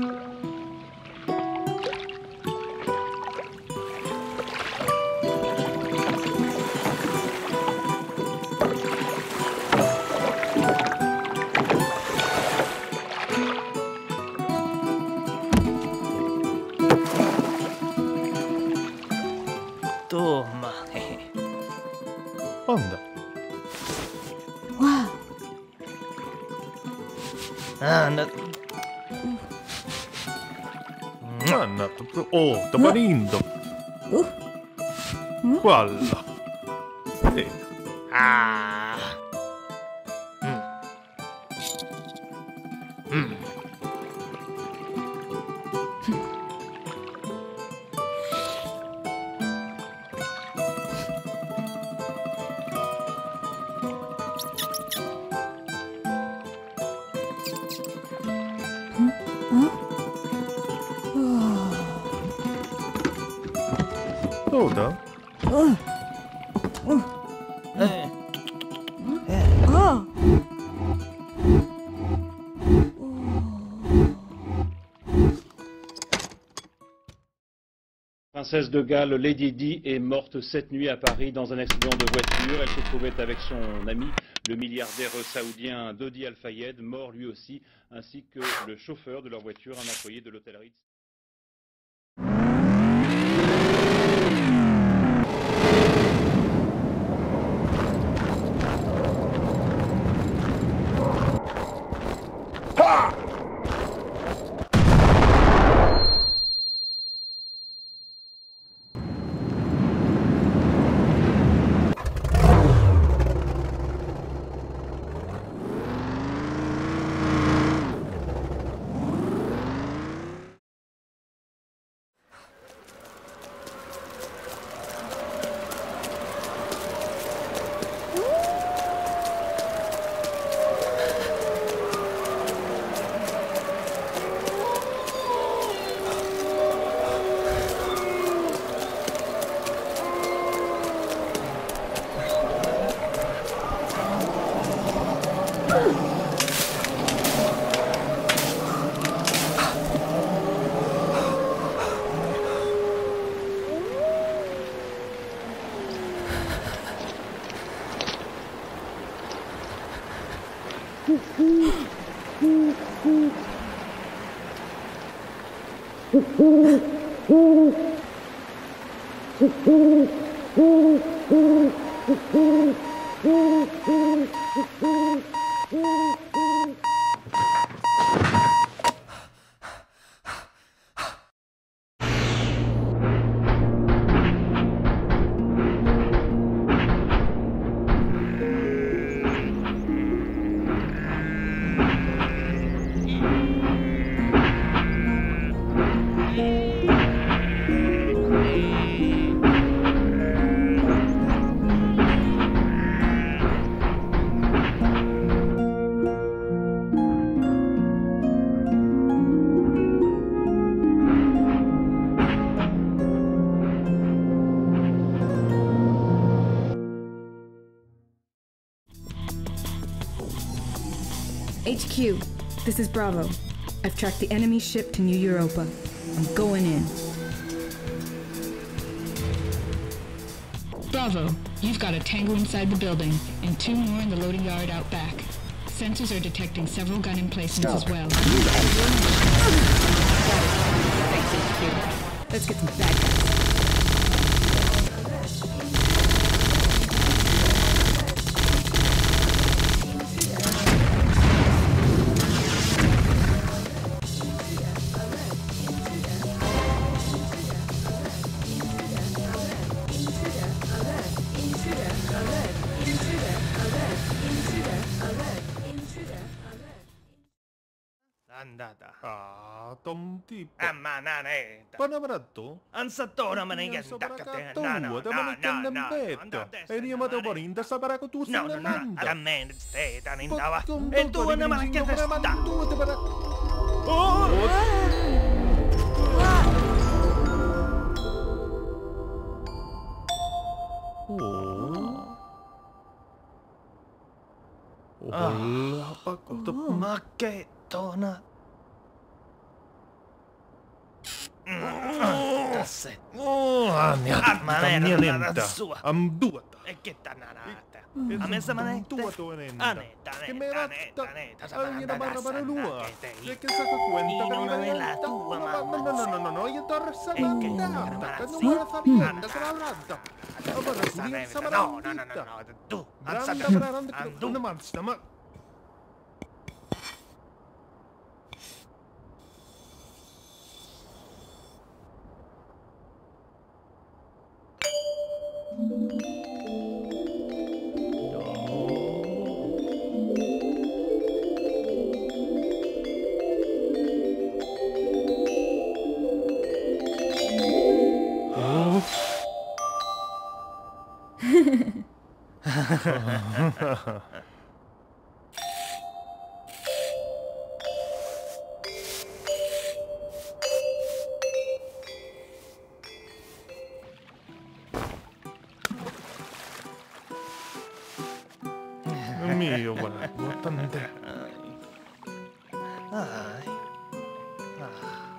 うん。嘿う、まあね。パンダ。Anna. Oh, Tamarindo. Uh. Guarda. Eh, Ah. Mm. Mm. Oh. Princesse de Galles Lady Di est morte cette nuit à Paris dans un accident de voiture. Elle se trouvait avec son ami, le milliardaire saoudien Dodi Al-Fayed, mort lui aussi, ainsi que le chauffeur de leur voiture, un employé de l'hôtellerie. Thank you. HQ, this is Bravo. I've tracked the enemy ship to New Europa. I'm going in. Bravo, you've got a tango inside the building and two more in the loading yard out back. Sensors are detecting several gun emplacements as well. Thanks, HQ. Let's get some bad guys. Andata. Ah, tomti. Ammananeta. Panavarattu. Ansattora manigen takkate. No, no, no, no, no. Ei niin mata porinta saparako tuu sinne No, no, no. Älä mene nyt teitä niin tava. En tuu enää kätestä. Tuutte parakku. Oh! Ollapakko makeitona. Tässä. Mä en lentää. Am duota. Ketä nää? a me mezzanotte anetta anetta A anetta barra lua e che sa quanta non è la tua mamma. no no no no no io torno samandata non me la fa pianta se la ranta. no no no no no tu alzata. Andu ah, andu 海よこれよ。はい。はあ。